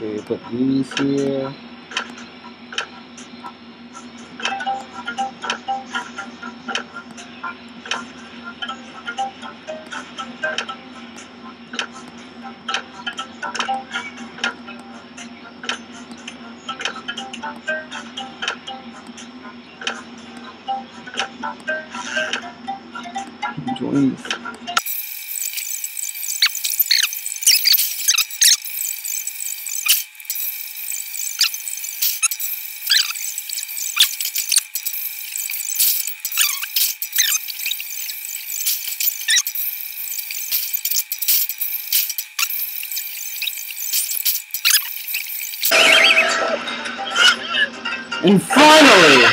Okay, put these here. Joins. And finally,